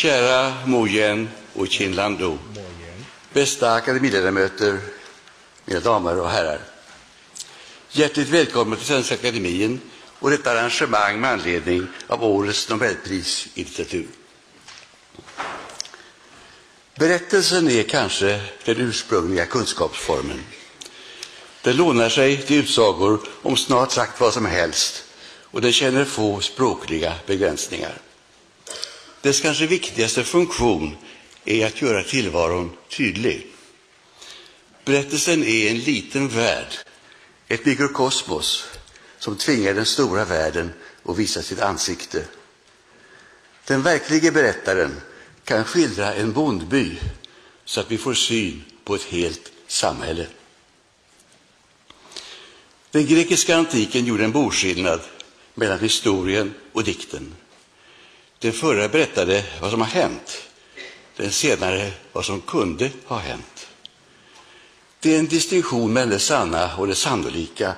Kära Mojen och Kinlando, bästa akademiledamöter, mina damer och herrar. Hjärtligt välkommen till Svenska Akademien och detta arrangemang med anledning av årets Nobelpris i litteratur. Berättelsen är kanske den ursprungliga kunskapsformen. Den lånar sig till utsagor om snart sagt vad som helst och den känner få språkliga begränsningar. Dess kanske viktigaste funktion är att göra tillvaron tydlig. Berättelsen är en liten värld, ett mikrokosmos som tvingar den stora världen att visa sitt ansikte. Den verkliga berättaren kan skildra en bondby så att vi får syn på ett helt samhälle. Den grekiska antiken gjorde en boskillnad mellan historien och dikten. Den förra berättade vad som har hänt, den senare vad som kunde ha hänt. Det är en distinktion mellan det sanna och det sannolika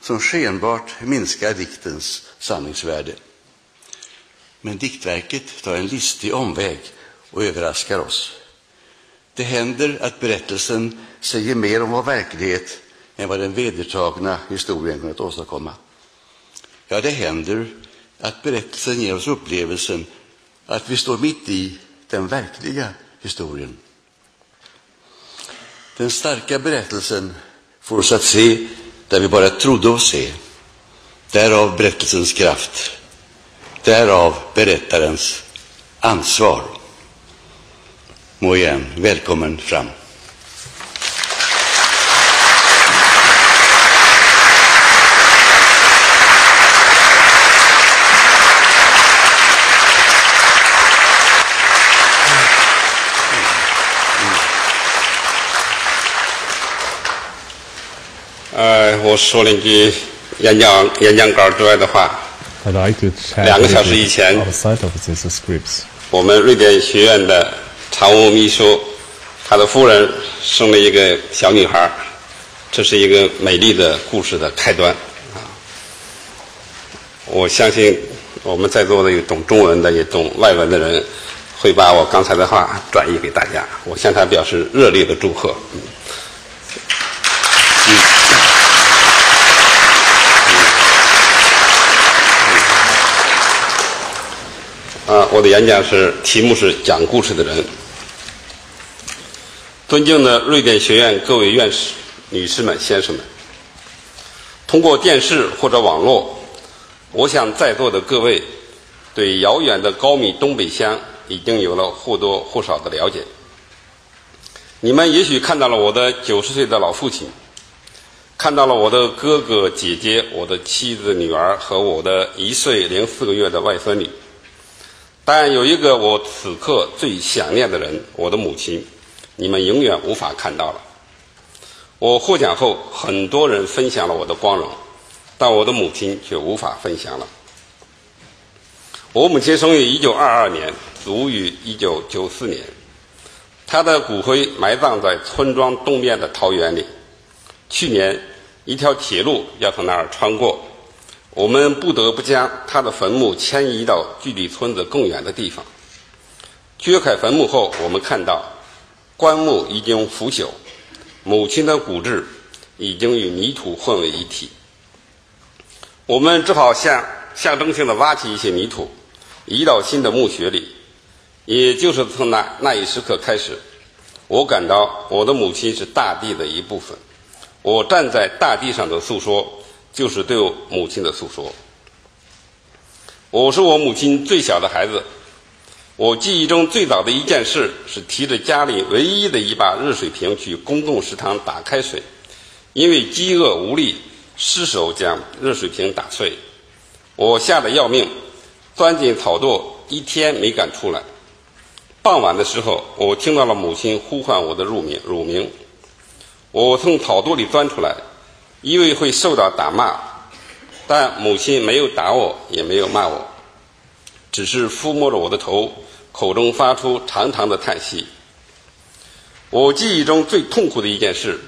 som skenbart minskar diktens sanningsvärde. Men diktverket tar en listig omväg och överraskar oss. Det händer att berättelsen säger mer om vår verklighet än vad den vedertagna historien kunnat åstadkomma. Ja, det händer att berättelsen ger oss upplevelsen att vi står mitt i den verkliga historien. Den starka berättelsen får oss att se där vi bara trodde oss se. Därav berättelsens kraft. Därav berättarens ansvar. Må igen, välkommen fram. 呃，我说了一句演讲演讲稿之外的话。两个小时以前.我们瑞典学院的常务秘书，他的夫人生了一个小女孩，这是一个美丽的故事的开端啊！我相信我们在座的有懂中文的，也懂外文的人，会把我刚才的话转译给大家。我向他表示热烈的祝贺。嗯我的演讲是题目是讲故事的人。尊敬的瑞典学院各位院士、女士们、先生们，通过电视或者网络，我想在座的各位对遥远的高米东北乡已经有了或多或少的了解。你们也许看到了我的九十岁的老父亲，看到了我的哥哥姐姐、我的妻子、女儿和我的一岁零四个月的外孙女。但有一个我此刻最想念的人，我的母亲，你们永远无法看到了。我获奖后，很多人分享了我的光荣，但我的母亲却无法分享了。我母亲生于一九二二年，卒于一九九四年，她的骨灰埋葬在村庄东面的桃园里。去年，一条铁路要从那儿穿过。我们不得不将他的坟墓迁移到距离村子更远的地方。掘开坟墓后，我们看到棺木已经腐朽，母亲的骨质已经与泥土混为一体。我们只好象象征性的挖起一些泥土，移到新的墓穴里。也就是从那那一时刻开始，我感到我的母亲是大地的一部分。我站在大地上的诉说。就是对我母亲的诉说。我是我母亲最小的孩子，我记忆中最早的一件事是提着家里唯一的一把热水瓶去公共食堂打开水，因为饥饿无力，失手将热水瓶打碎，我吓得要命，钻进草垛，一天没敢出来。傍晚的时候，我听到了母亲呼唤我的乳名，乳名，我从草垛里钻出来。因为会受到打骂，但母亲没有打我，也没有骂我，只是抚摸着我的头，口中发出长长的叹息。我记忆中最痛苦的一件事，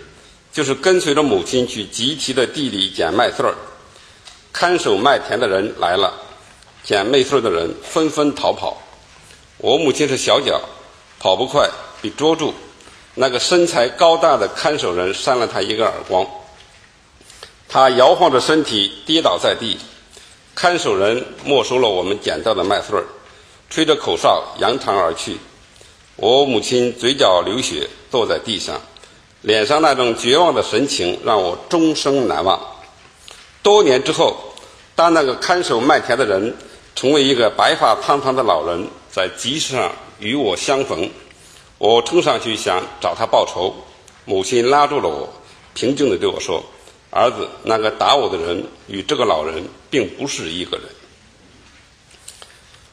就是跟随着母亲去集体的地里捡麦穗儿。看守麦田的人来了，捡麦穗儿的人纷纷逃跑，我母亲是小脚，跑不快，被捉住。那个身材高大的看守人扇了他一个耳光，他摇晃着身体跌倒在地。看守人没收了我们捡到的麦穗儿，吹着口哨扬长而去。我母亲嘴角流血，坐在地上，脸上那种绝望的神情让我终生难忘。多年之后，当那个看守麦田的人成为一个白发苍苍的老人，在集市上与我相逢。我冲上去想找他报仇，母亲拉住了我，平静地对我说：“儿子，那个打我的人与这个老人并不是一个人。”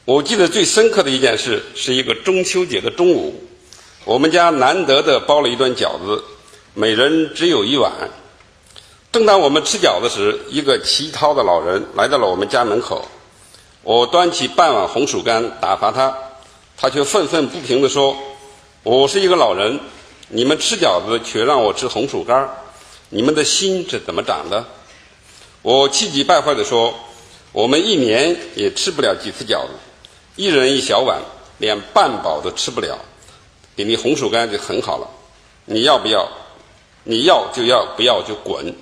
我记得最深刻的一件事是一个中秋节的中午，我们家难得的包了一顿饺子，每人只有一碗。正当我们吃饺子时，一个乞讨的老人来到了我们家门口。我端起半碗红薯干打发他，他却愤愤不平地说。我是一个老人，你们吃饺子却让我吃红薯干你们的心是怎么长的？我气急败坏地说：“我们一年也吃不了几次饺子，一人一小碗，连半饱都吃不了，给你红薯干就很好了。你要不要？你要就要，不要就滚。”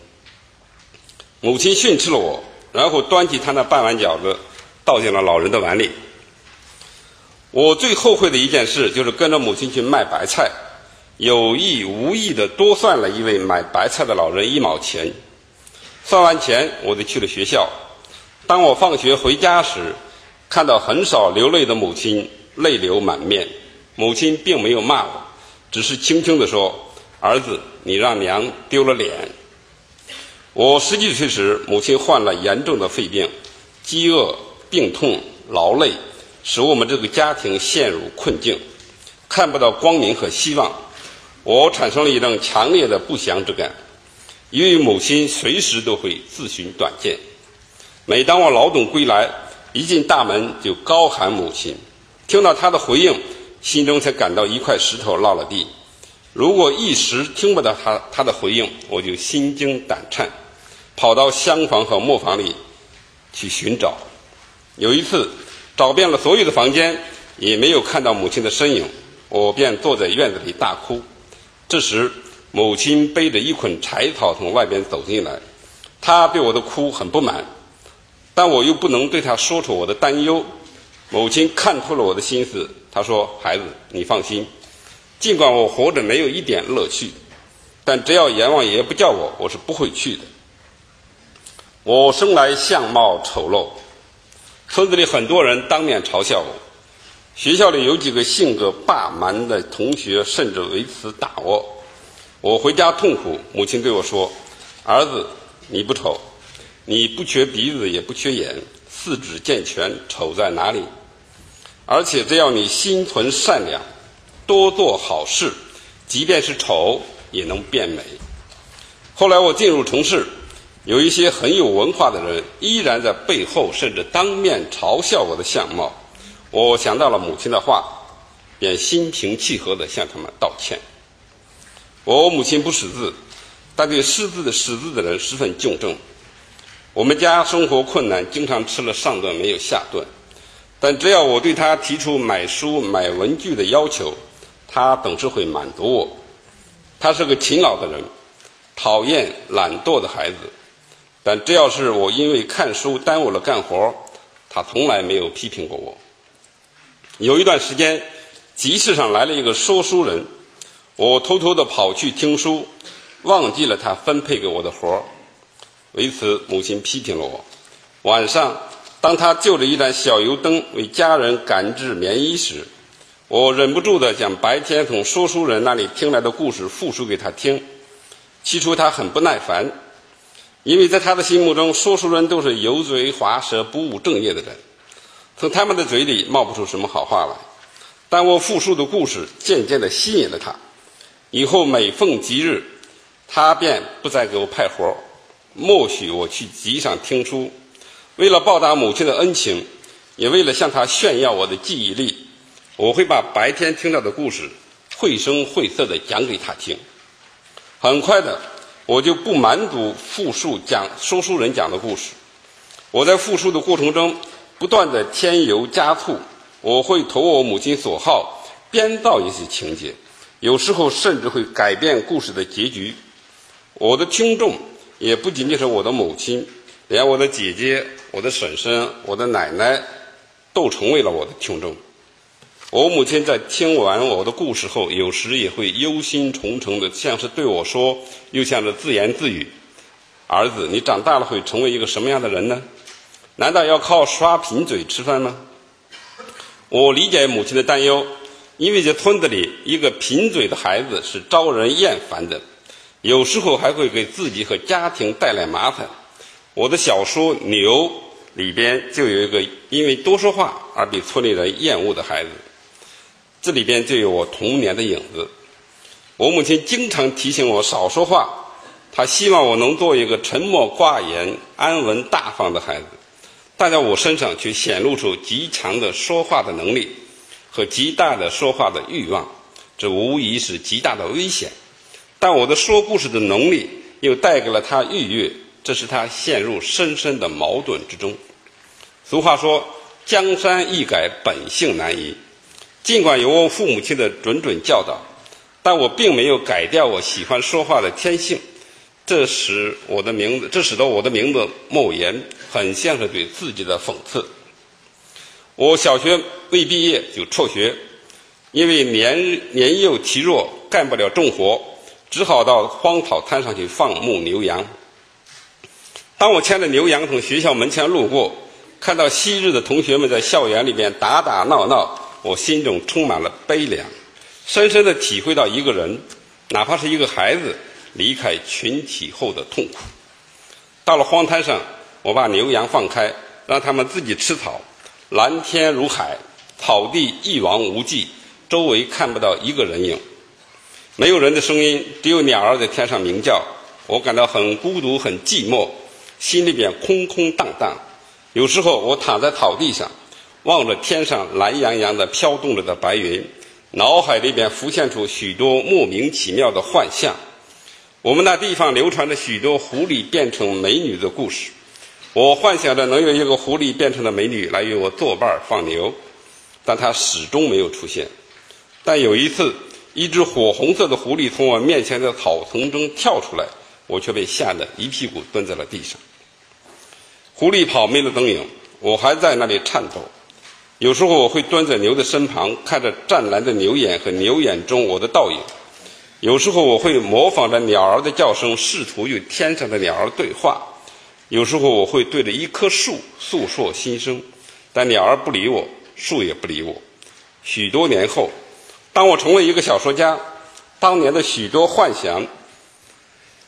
母亲训斥了我，然后端起她那半碗饺子，倒进了老人的碗里。我最后悔的一件事，就是跟着母亲去卖白菜，有意无意的多算了一位买白菜的老人一毛钱。算完钱，我就去了学校。当我放学回家时，看到很少流泪的母亲，泪流满面。母亲并没有骂我，只是轻轻地说：“儿子，你让娘丢了脸。”我十几岁时，母亲患了严重的肺病，饥饿、病痛、劳累。使我们这个家庭陷入困境，看不到光明和希望，我产生了一种强烈的不祥之感，因为母亲随时都会自寻短见。每当我劳动归来，一进大门就高喊母亲，听到她的回应，心中才感到一块石头落了地。如果一时听不到她她的回应，我就心惊胆颤，跑到厢房和磨坊里去寻找。有一次。找遍了所有的房间，也没有看到母亲的身影，我便坐在院子里大哭。这时，母亲背着一捆柴草从外边走进来，她对我的哭很不满，但我又不能对她说出我的担忧。母亲看透了我的心思，她说：“孩子，你放心，尽管我活着没有一点乐趣，但只要阎王爷不叫我，我是不会去的。我生来相貌丑陋。”村子里很多人当面嘲笑我，学校里有几个性格霸蛮的同学甚至为此打我。我回家痛苦，母亲对我说：“儿子，你不丑，你不缺鼻子也不缺眼，四肢健全，丑在哪里？而且只要你心存善良，多做好事，即便是丑也能变美。”后来我进入城市。有一些很有文化的人依然在背后甚至当面嘲笑我的相貌，我想到了母亲的话，便心平气和地向他们道歉。我母亲不识字，但对识字的识字的人十分敬重。我们家生活困难，经常吃了上顿没有下顿，但只要我对他提出买书买文具的要求，他总是会满足我。他是个勤劳的人，讨厌懒惰的孩子。但只要是我因为看书耽误了干活，他从来没有批评过我。有一段时间，集市上来了一个说书人，我偷偷的跑去听书，忘记了他分配给我的活儿，为此母亲批评了我。晚上，当他就着一盏小油灯为家人赶制棉衣时，我忍不住的将白天从说书人那里听来的故事复述给他听。起初他很不耐烦。因为在他的心目中，说书人都是油嘴滑舌、不务正业的人，从他们的嘴里冒不出什么好话来。但我复述的故事渐渐地吸引了他，以后每逢吉日，他便不再给我派活儿，默许我去集上听书。为了报答母亲的恩情，也为了向他炫耀我的记忆力，我会把白天听到的故事绘声绘色地讲给他听。很快的。我就不满足复述讲说书人讲的故事，我在复述的过程中不断的添油加醋，我会投我母亲所好，编造一些情节，有时候甚至会改变故事的结局。我的听众也不仅仅是我的母亲，连我的姐姐、我的婶婶、我的奶奶，都成为了我的听众。我母亲在听完我的故事后，有时也会忧心忡忡的，像是对我说，又像是自言自语：“儿子，你长大了会成为一个什么样的人呢？难道要靠刷贫嘴吃饭吗？”我理解母亲的担忧，因为在村子里，一个贫嘴的孩子是招人厌烦的，有时候还会给自己和家庭带来麻烦。我的小说《牛》里边就有一个因为多说话而被村里人厌恶的孩子。这里边就有我童年的影子。我母亲经常提醒我少说话，她希望我能做一个沉默寡言、安稳大方的孩子。但在我身上却显露出极强的说话的能力和极大的说话的欲望，这无疑是极大的危险。但我的说故事的能力又带给了他愉悦，这使他陷入深深的矛盾之中。俗话说：“江山易改，本性难移。”尽管有我父母亲的谆谆教导，但我并没有改掉我喜欢说话的天性。这使我的名字，这使得我的名字莫言很像是对自己的讽刺。我小学未毕业就辍学，因为年年幼体弱，干不了重活，只好到荒草滩上去放牧牛羊。当我牵着牛羊从学校门前路过，看到昔日的同学们在校园里边打打闹闹。我心中充满了悲凉，深深的体会到一个人，哪怕是一个孩子离开群体后的痛苦。到了荒滩上，我把牛羊放开，让它们自己吃草。蓝天如海，草地一望无际，周围看不到一个人影，没有人的声音，只有鸟儿在天上鸣叫。我感到很孤独，很寂寞，心里边空空荡荡。有时候，我躺在草地上。望着天上蓝洋洋的飘动着的白云，脑海里边浮现出许多莫名其妙的幻象。我们那地方流传着许多狐狸变成美女的故事，我幻想着能有一个狐狸变成的美女来与我作伴放牛，但她始终没有出现。但有一次，一只火红色的狐狸从我面前的草丛中跳出来，我却被吓得一屁股蹲在了地上。狐狸跑没了踪影，我还在那里颤抖。有时候我会蹲在牛的身旁，看着湛蓝的牛眼和牛眼中我的倒影；有时候我会模仿着鸟儿的叫声，试图与天上的鸟儿对话；有时候我会对着一棵树诉说心声，但鸟儿不理我，树也不理我。许多年后，当我成为一个小说家，当年的许多幻想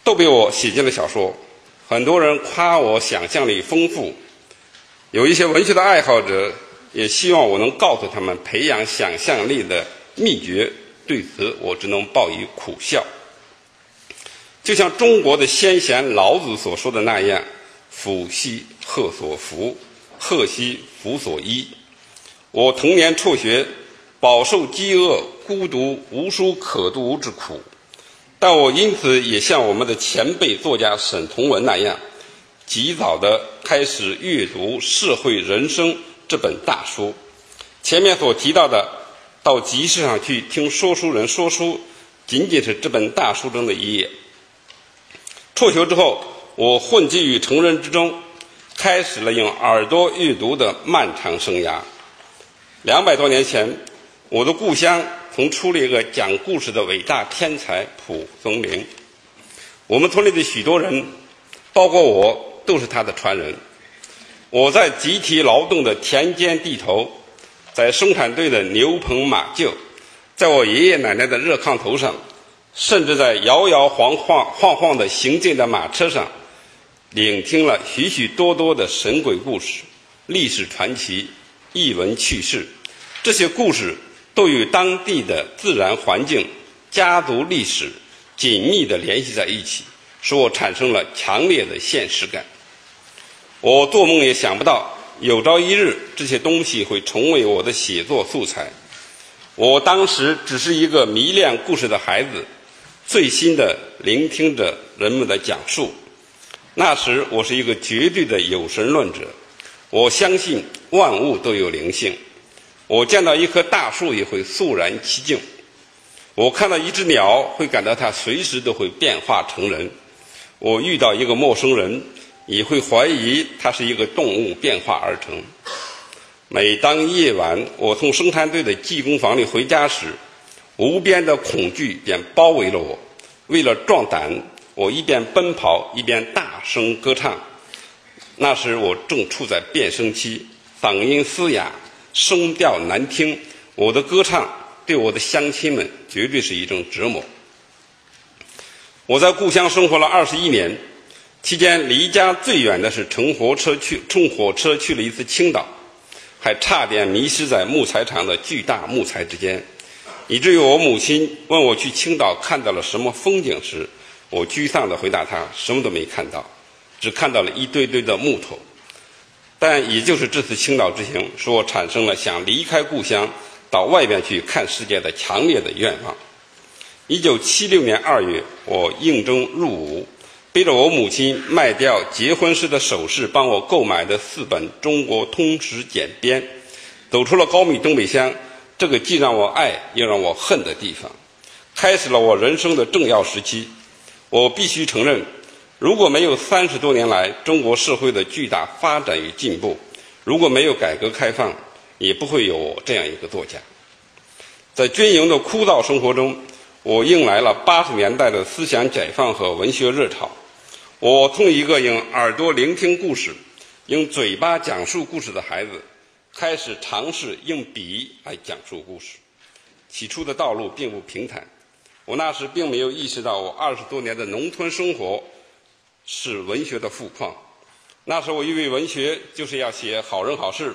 都被我写进了小说。很多人夸我想象力丰富，有一些文学的爱好者。也希望我能告诉他们培养想象力的秘诀。对此，我只能报以苦笑。就像中国的先贤老子所说的那样：“福兮祸所伏，祸兮福所依。”我童年辍学，饱受饥饿、孤独、无书可读之苦，但我因此也像我们的前辈作家沈从文那样，及早的开始阅读《社会人生》。这本大书，前面所提到的，到集市上去听说书人说书，仅仅是这本大书中的一页。辍学之后，我混迹于成人之中，开始了用耳朵阅读的漫长生涯。两百多年前，我的故乡曾出了一个讲故事的伟大天才蒲松龄，我们村里的许多人，包括我，都是他的传人。我在集体劳动的田间地头，在生产队的牛棚马厩，在我爷爷奶奶的热炕头上，甚至在摇摇晃晃晃晃的行进的马车上，聆听了许许多多的神鬼故事、历史传奇、异闻趣事。这些故事都与当地的自然环境、家族历史紧密地联系在一起，使我产生了强烈的现实感。我做梦也想不到，有朝一日这些东西会成为我的写作素材。我当时只是一个迷恋故事的孩子，最心的聆听着人们的讲述。那时我是一个绝对的有神论者，我相信万物都有灵性。我见到一棵大树也会肃然起敬；我看到一只鸟，会感到它随时都会变化成人；我遇到一个陌生人，你会怀疑它是一个动物变化而成。每当夜晚我从生产队的技工房里回家时，无边的恐惧便包围了我。为了壮胆，我一边奔跑一边大声歌唱。那时我正处在变声期，嗓音嘶哑。声调难听，我的歌唱对我的乡亲们绝对是一种折磨。我在故乡生活了二十一年，期间离家最远的是乘火车去，乘火车去了一次青岛，还差点迷失在木材厂的巨大木材之间，以至于我母亲问我去青岛看到了什么风景时，我沮丧地回答她什么都没看到，只看到了一堆堆的木头。但也就是这次青岛之行，使我产生了想离开故乡，到外边去看世界的强烈的愿望。一九七六年二月，我应征入伍，背着我母亲卖掉结婚时的首饰，帮我购买的四本《中国通史简编》，走出了高密东北乡这个既让我爱又让我恨的地方，开始了我人生的重要时期。我必须承认。如果没有三十多年来中国社会的巨大发展与进步，如果没有改革开放，也不会有我这样一个作家。在军营的枯燥生活中，我迎来了八十年代的思想解放和文学热潮。我从一个用耳朵聆听故事、用嘴巴讲述故事的孩子，开始尝试用笔来讲述故事。起初的道路并不平坦，我那时并没有意识到，我二十多年的农村生活。是文学的富矿。那时我以为文学就是要写好人好事，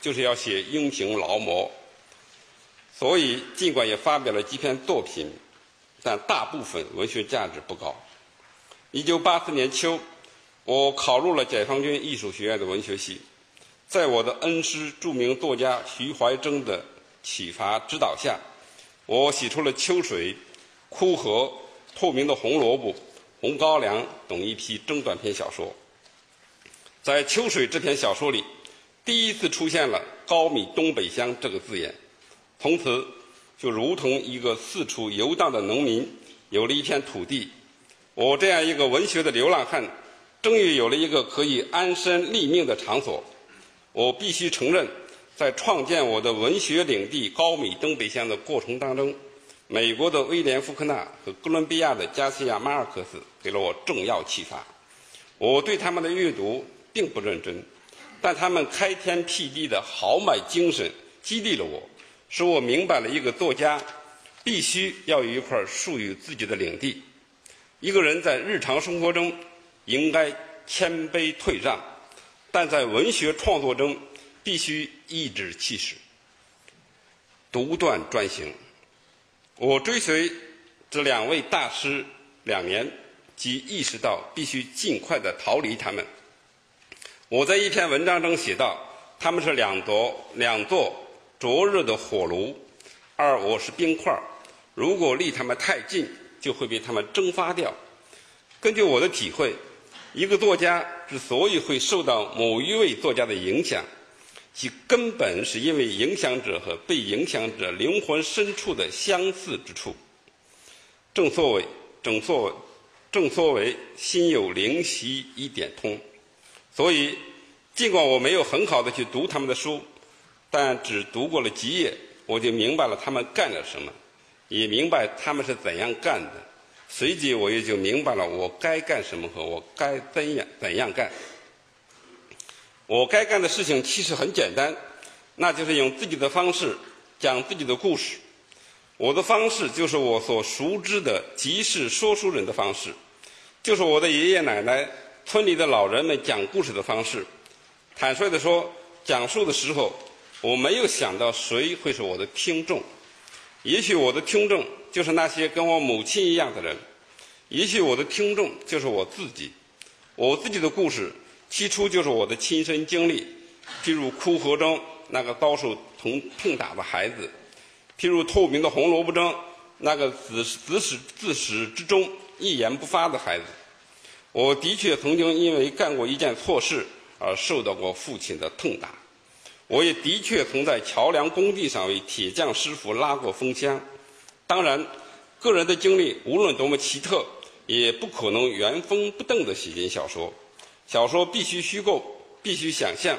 就是要写英雄劳模。所以，尽管也发表了几篇作品，但大部分文学价值不高。一九八四年秋，我考入了解放军艺术学院的文学系。在我的恩师、著名作家徐怀铮的启发指导下，我写出了《秋水》《枯荷》《透明的红萝卜》。《红高粱》等一批中短篇小说，在《秋水》这篇小说里，第一次出现了“高米东北乡”这个字眼，从此就如同一个四处游荡的农民，有了一片土地。我这样一个文学的流浪汉，终于有了一个可以安身立命的场所。我必须承认，在创建我的文学领地“高米东北乡”的过程当中。美国的威廉·福克纳和哥伦比亚的加西亚·马尔克斯给了我重要启发。我对他们的阅读并不认真，但他们开天辟地的豪迈精神激励了我，使我明白了一个作家必须要有一块属于自己的领地。一个人在日常生活中应该谦卑退让，但在文学创作中必须颐指气使、独断专行。我追随这两位大师两年，即意识到必须尽快的逃离他们。我在一篇文章中写道：“他们是两座两座灼热的火炉，而我是冰块如果离他们太近，就会被他们蒸发掉。”根据我的体会，一个作家之所以会受到某一位作家的影响，其根本是因为影响者和被影响者灵魂深处的相似之处。正所谓，正所谓正所谓，心有灵犀一点通。所以，尽管我没有很好的去读他们的书，但只读过了几页，我就明白了他们干了什么，也明白他们是怎样干的。随即，我也就明白了我该干什么和我该怎样怎样干。我该干的事情其实很简单，那就是用自己的方式讲自己的故事。我的方式就是我所熟知的集市说书人的方式，就是我的爷爷奶奶、村里的老人们讲故事的方式。坦率地说，讲述的时候，我没有想到谁会是我的听众。也许我的听众就是那些跟我母亲一样的人，也许我的听众就是我自己。我自己的故事。起初就是我的亲身经历，譬如枯荷中那个遭受痛痛打的孩子，譬如透明的红萝卜中那个自自始自始至终一言不发的孩子。我的确曾经因为干过一件错事而受到过父亲的痛打。我也的确曾在桥梁工地上为铁匠师傅拉过风箱。当然，个人的经历无论多么奇特，也不可能原封不动地写进小说。小说必须虚构，必须想象。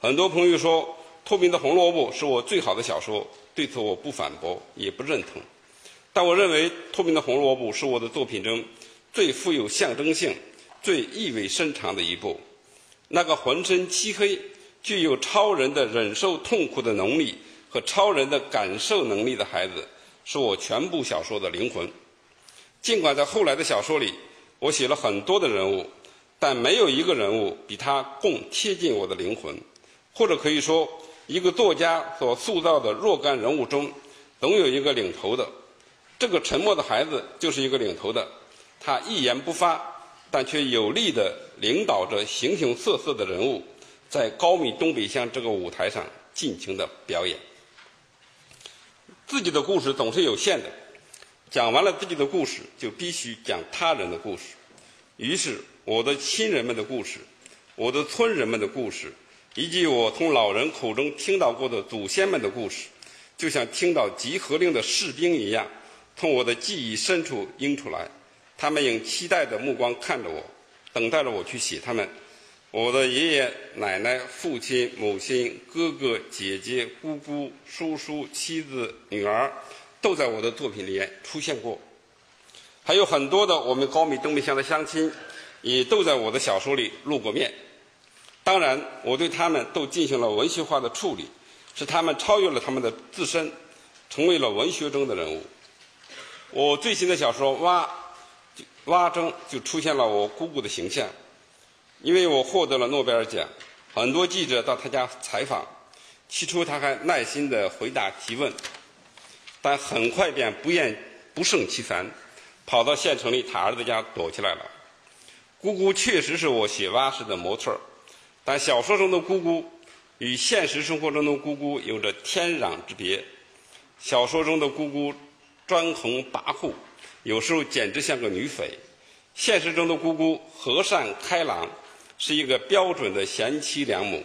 很多朋友说《透明的红萝卜》是我最好的小说，对此我不反驳，也不认同。但我认为《透明的红萝卜》是我的作品中最富有象征性、最意味深长的一部。那个浑身漆黑。具有超人的忍受痛苦的能力和超人的感受能力的孩子，是我全部小说的灵魂。尽管在后来的小说里，我写了很多的人物，但没有一个人物比他更贴近我的灵魂。或者可以说，一个作家所塑造的若干人物中，总有一个领头的。这个沉默的孩子就是一个领头的，他一言不发，但却有力地领导着形形色色的人物。在高米东北乡这个舞台上尽情的表演。自己的故事总是有限的，讲完了自己的故事，就必须讲他人的故事。于是，我的亲人们的故事，我的村人们的故事，以及我从老人口中听到过的祖先们的故事，就像听到集合令的士兵一样，从我的记忆深处映出来。他们用期待的目光看着我，等待着我去写他们。我的爷爷奶奶、父亲、母亲、哥哥、姐姐、姑姑、叔叔、妻子、女儿，都在我的作品里出现过。还有很多的我们高密东北乡的乡亲，也都在我的小说里露过面。当然，我对他们都进行了文学化的处理，使他们超越了他们的自身，成为了文学中的人物。我最新的小说《蛙》，蛙中就出现了我姑姑的形象。因为我获得了诺贝尔奖，很多记者到他家采访，起初他还耐心地回答提问，但很快便不厌不胜其烦，跑到县城里他儿子家躲起来了。姑姑确实是我写蛙时的模特，但小说中的姑姑与现实生活中的姑姑有着天壤之别。小说中的姑姑专横跋扈，有时候简直像个女匪；现实中的姑姑和善开朗。是一个标准的贤妻良母。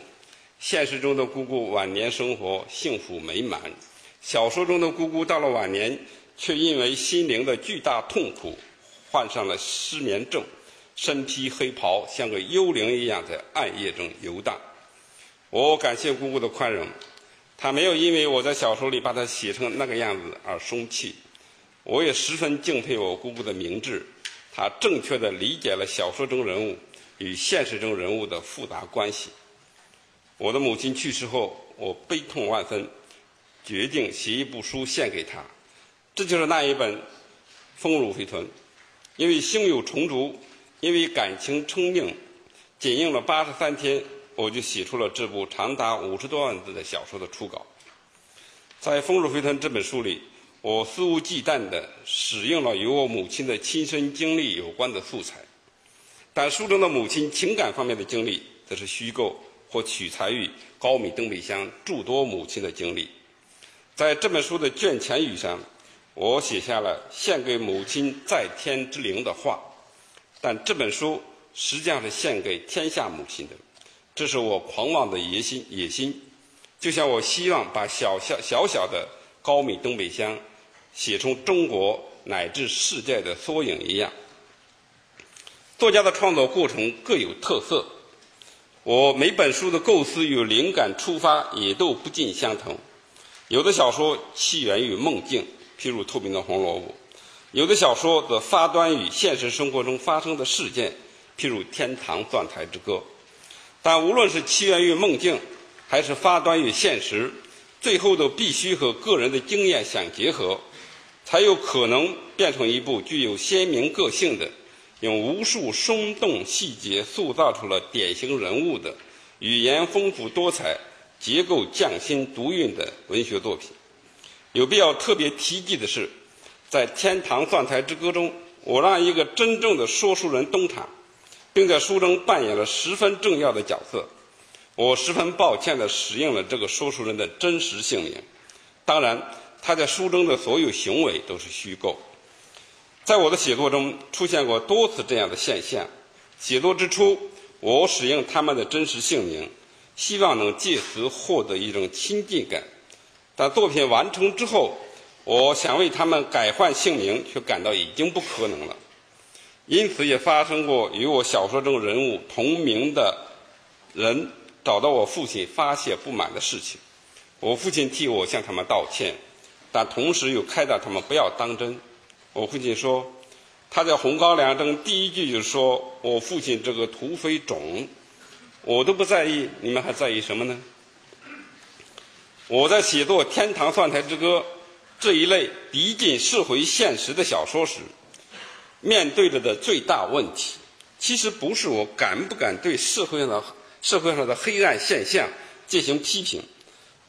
现实中的姑姑晚年生活幸福美满，小说中的姑姑到了晚年，却因为心灵的巨大痛苦，患上了失眠症，身披黑袍，像个幽灵一样在暗夜中游荡。我感谢姑姑的宽容，她没有因为我在小说里把她写成那个样子而生气。我也十分敬佩我姑姑的明智，她正确地理解了小说中人物。与现实中人物的复杂关系。我的母亲去世后，我悲痛万分，决定写一部书献给她。这就是那一本《丰乳肥臀》。因为胸有成竹，因为感情称命，仅用了八十三天，我就写出了这部长达五十多万字的小说的初稿。在《丰乳肥臀》这本书里，我肆无忌惮地使用了与我母亲的亲身经历有关的素材。但书中的母亲情感方面的经历则是虚构或取材于高米东北乡诸多母亲的经历。在这本书的卷前语上，我写下了献给母亲在天之灵的话。但这本书实际上是献给天下母亲的，这是我狂妄的野心。野心，就像我希望把小小小小的高米东北乡写成中国乃至世界的缩影一样。作家的创作过程各有特色，我每本书的构思与灵感出发也都不尽相同。有的小说起源于梦境，譬如《透明的红萝卜》；有的小说则发端于现实生活中发生的事件，譬如《天堂钻台之歌》。但无论是起源于梦境，还是发端于现实，最后都必须和个人的经验相结合，才有可能变成一部具有鲜明个性的。用无数生动细节塑造出了典型人物的语言丰富多彩、结构匠心独运的文学作品。有必要特别提及的是，在《天堂蒜台之歌》中，我让一个真正的说书人登场，并在书中扮演了十分重要的角色。我十分抱歉地使用了这个说书人的真实姓名，当然，他在书中的所有行为都是虚构。在我的写作中出现过多次这样的现象。写作之初，我使用他们的真实姓名，希望能借此获得一种亲近感。但作品完成之后，我想为他们改换姓名，却感到已经不可能了。因此，也发生过与我小说中人物同名的人找到我父亲发泄不满的事情。我父亲替我向他们道歉，但同时又开导他们不要当真。我父亲说，他在《红高粱》中第一句就说：“我父亲这个土匪种，我都不在意，你们还在意什么呢？”我在写作《天堂蒜台之歌》这一类逼近社会现实的小说时，面对着的最大问题，其实不是我敢不敢对社会上的社会上的黑暗现象进行批评。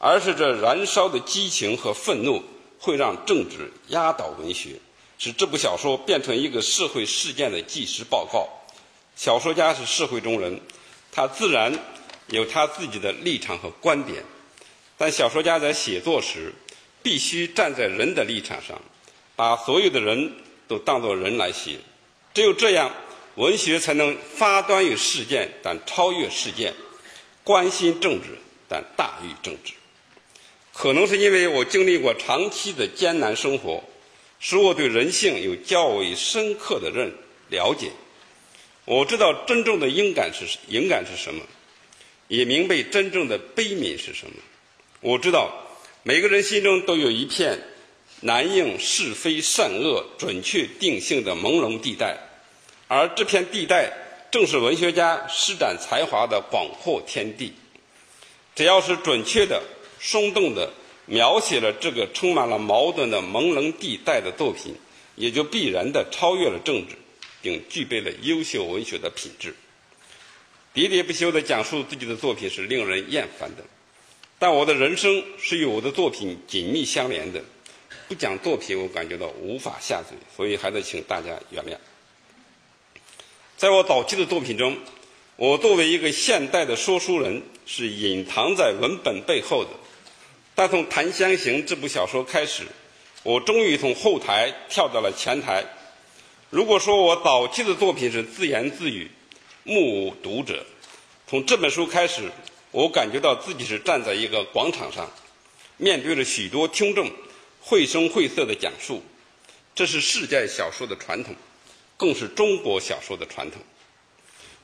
而是这燃烧的激情和愤怒会让政治压倒文学，使这部小说变成一个社会事件的纪实报告。小说家是社会中人，他自然有他自己的立场和观点，但小说家在写作时必须站在人的立场上，把所有的人都当作人来写。只有这样，文学才能发端于事件，但超越事件；关心政治，但大于政治。可能是因为我经历过长期的艰难生活，使我对人性有较为深刻的认了解。我知道真正的应感是应感是什么，也明白真正的悲悯是什么。我知道每个人心中都有一片难应是非善恶准确定性的朦胧地带，而这片地带正是文学家施展才华的广阔天地。只要是准确的。生动的描写了这个充满了矛盾的朦胧地带的作品，也就必然的超越了政治，并具备了优秀文学的品质。喋喋不休的讲述自己的作品是令人厌烦的，但我的人生是与我的作品紧密相连的。不讲作品，我感觉到无法下嘴，所以还得请大家原谅。在我早期的作品中，我作为一个现代的说书人，是隐藏在文本背后的。但从《檀香刑》这部小说开始，我终于从后台跳到了前台。如果说我早期的作品是自言自语、目无读者，从这本书开始，我感觉到自己是站在一个广场上，面对着许多听众，绘声绘色的讲述。这是世界小说的传统，更是中国小说的传统。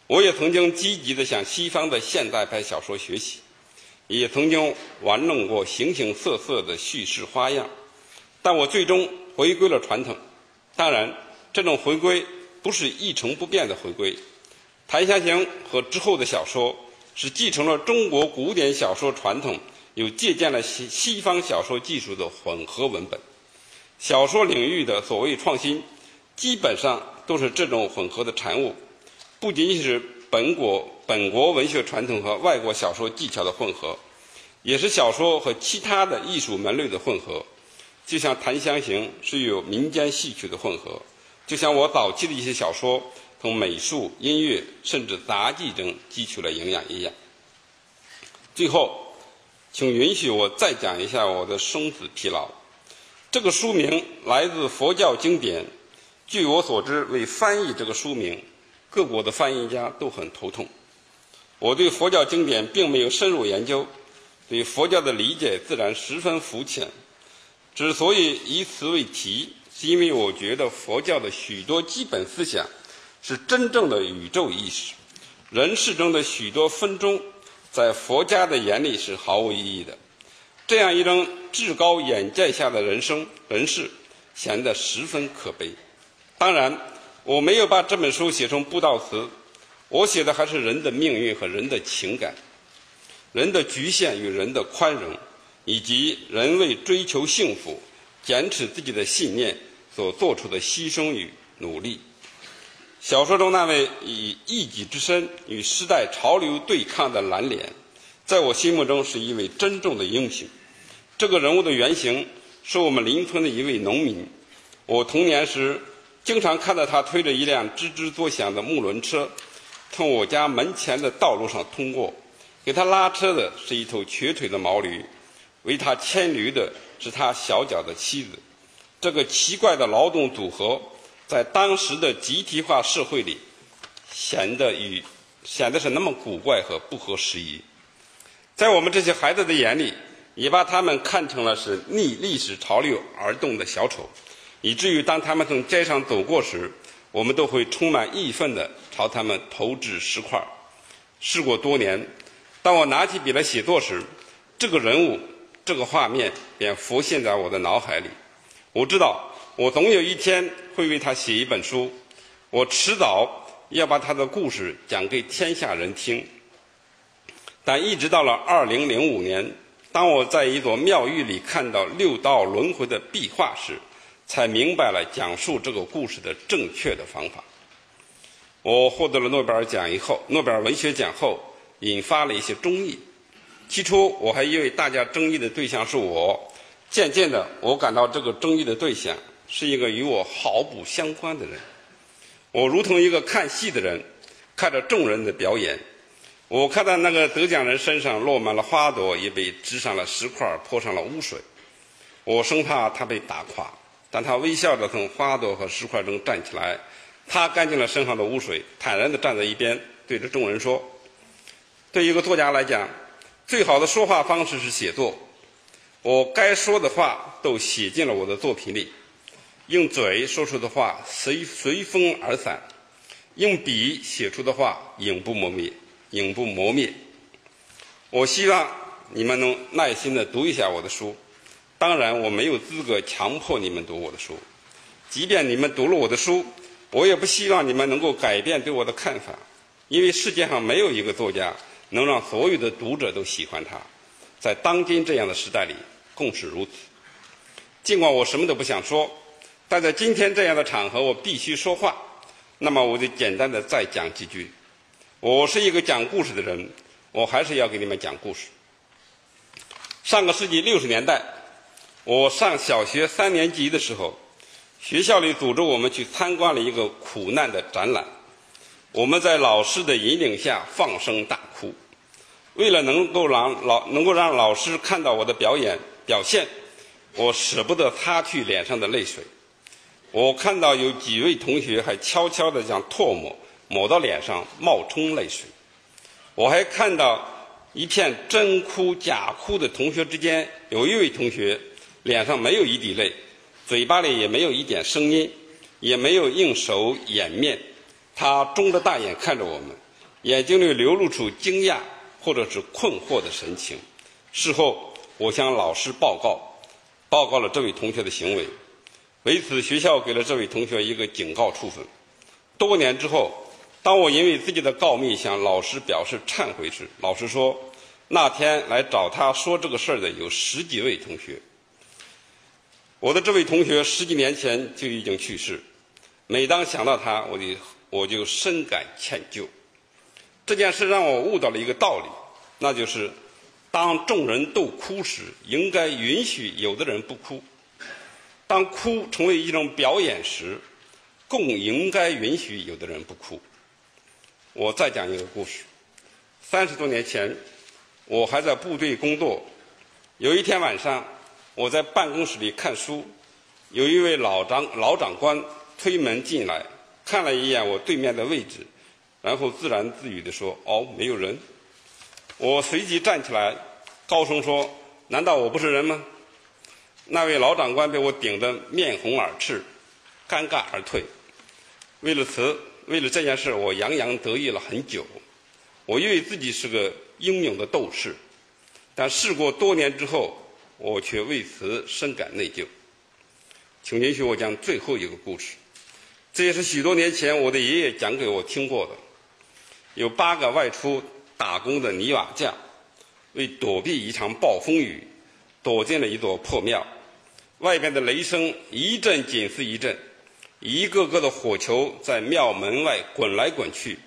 我也曾经积极地向西方的现代派小说学习。也曾经玩弄过形形色色的叙事花样，但我最终回归了传统。当然，这种回归不是一成不变的回归。《檀香刑》和之后的小说是继承了中国古典小说传统，又借鉴了西西方小说技术的混合文本。小说领域的所谓创新，基本上都是这种混合的产物，不仅仅是。本国本国文学传统和外国小说技巧的混合，也是小说和其他的艺术门类的混合。就像《檀香刑》是有民间戏曲的混合，就像我早期的一些小说从美术、音乐甚至杂技中汲取了营养一样。最后，请允许我再讲一下我的生死疲劳。这个书名来自佛教经典，据我所知，为翻译这个书名。各国的翻译家都很头痛。我对佛教经典并没有深入研究，对佛教的理解自然十分肤浅。之所以以此为题，是因为我觉得佛教的许多基本思想是真正的宇宙意识。人世中的许多分钟，在佛家的眼里是毫无意义的。这样一种至高眼界下的人生人世，显得十分可悲。当然。我没有把这本书写成布道词，我写的还是人的命运和人的情感，人的局限与人的宽容，以及人为追求幸福、坚持自己的信念所做出的牺牲与努力。小说中那位以一己之身与时代潮流对抗的蓝脸，在我心目中是一位真正的英雄。这个人物的原型是我们邻村的一位农民。我童年时。经常看到他推着一辆吱吱作响的木轮车，从我家门前的道路上通过。给他拉车的是一头瘸腿的毛驴，为他牵驴的是他小脚的妻子。这个奇怪的劳动组合，在当时的集体化社会里，显得与显得是那么古怪和不合时宜。在我们这些孩子的眼里，也把他们看成了是逆历史潮流而动的小丑，以至于当他们从街上走过时，我们都会充满义愤地朝他们投掷石块。事过多年，当我拿起笔来写作时，这个人物、这个画面便浮现在我的脑海里。我知道，我总有一天会为他写一本书，我迟早要把他的故事讲给天下人听。但一直到了二零零五年，当我在一座庙宇里看到六道轮回的壁画时，才明白了讲述这个故事的正确的方法。我获得了诺贝尔奖以后，诺贝尔文学奖后，引发了一些争议。起初，我还以为大家争议的对象是我。渐渐的，我感到这个争议的对象是一个与我毫不相关的人。我如同一个看戏的人，看着众人的表演。我看到那个得奖人身上落满了花朵，也被支上了石块，泼上了污水。我生怕他被打垮，但他微笑着从花朵和石块中站起来，他干净了身上的污水，坦然地站在一边，对着众人说：“对一个作家来讲，最好的说话方式是写作。我该说的话都写进了我的作品里，用嘴说出的话随随风而散，用笔写出的话永不磨灭。”永不磨灭。我希望你们能耐心的读一下我的书。当然，我没有资格强迫你们读我的书。即便你们读了我的书，我也不希望你们能够改变对我的看法，因为世界上没有一个作家能让所有的读者都喜欢他。在当今这样的时代里，更是如此。尽管我什么都不想说，但在今天这样的场合，我必须说话。那么，我就简单的再讲几句。我是一个讲故事的人，我还是要给你们讲故事。上个世纪六十年代，我上小学三年级的时候，学校里组织我们去参观了一个苦难的展览。我们在老师的引领下放声大哭。为了能够让老能够让老师看到我的表演表现，我舍不得擦去脸上的泪水。我看到有几位同学还悄悄地将唾沫。抹到脸上冒充泪水，我还看到一片真哭假哭的同学之间，有一位同学脸上没有一滴泪，嘴巴里也没有一点声音，也没有用手掩面，他睁着大眼看着我们，眼睛里流露出惊讶或者是困惑的神情。事后，我向老师报告，报告了这位同学的行为，为此学校给了这位同学一个警告处分。多年之后。当我因为自己的告密向老师表示忏悔时，老师说，那天来找他说这个事儿的有十几位同学。我的这位同学十几年前就已经去世，每当想到他，我就我就深感歉疚。这件事让我悟到了一个道理，那就是，当众人都哭时，应该允许有的人不哭；当哭成为一种表演时，更应该允许有的人不哭。我再讲一个故事。三十多年前，我还在部队工作。有一天晚上，我在办公室里看书，有一位老长老长官推门进来，看了一眼我对面的位置，然后自言自语地说：“哦，没有人。”我随即站起来，高声说：“难道我不是人吗？”那位老长官被我顶得面红耳赤，尴尬而退。为了此。为了这件事，我洋洋得意了很久。我以为自己是个英勇的斗士，但事过多年之后，我却为此深感内疚。请允许我讲最后一个故事，这也是许多年前我的爷爷讲给我听过的。有八个外出打工的泥瓦匠，为躲避一场暴风雨，躲进了一座破庙。外边的雷声一阵紧似一阵。一个个的火球在庙门外滚来滚去，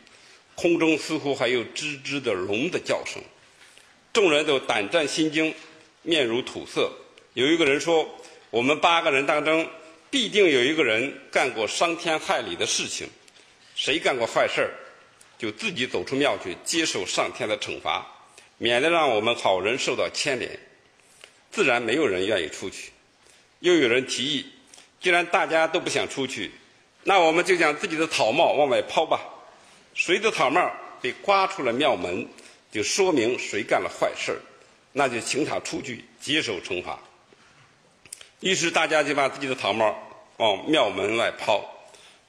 空中似乎还有吱吱的龙的叫声。众人都胆战心惊，面如土色。有一个人说：“我们八个人当中，必定有一个人干过伤天害理的事情。谁干过坏事儿，就自己走出庙去接受上天的惩罚，免得让我们好人受到牵连。”自然没有人愿意出去。又有人提议。既然大家都不想出去，那我们就将自己的草帽往外抛吧。谁的草帽被刮出了庙门，就说明谁干了坏事儿。那就请他出去接受惩罚。于是大家就把自己的草帽往庙门外抛，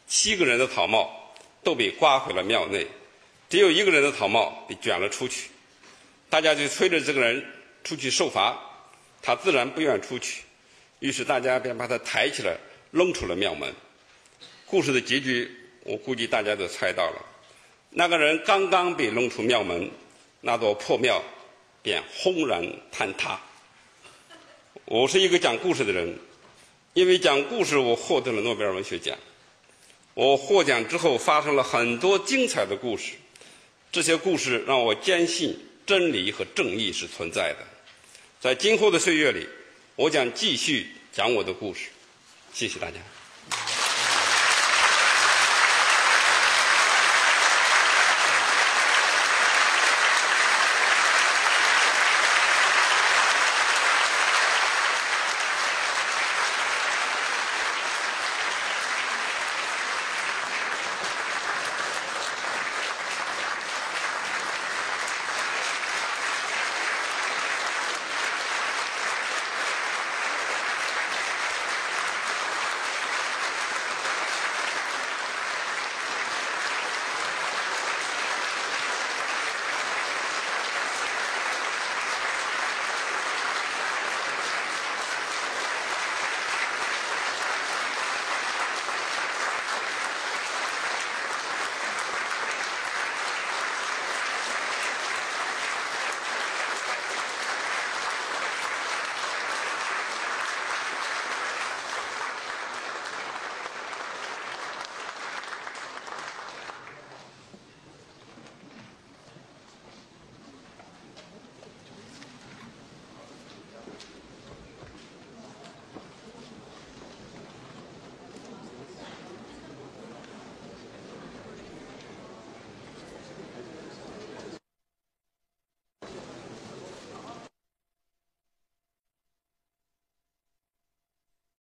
七个人的草帽都被刮回了庙内，只有一个人的草帽被卷了出去。大家就催着这个人出去受罚，他自然不愿出去，于是大家便把他抬起来扔出了庙门。故事的结局，我估计大家都猜到了。那个人刚刚被扔出庙门，那座破庙便轰然坍塌。我是一个讲故事的人，因为讲故事，我获得了诺贝尔文学奖。我获奖之后，发生了很多精彩的故事，这些故事让我坚信真理和正义是存在的。在今后的岁月里，我将继续讲我的故事。谢谢大家。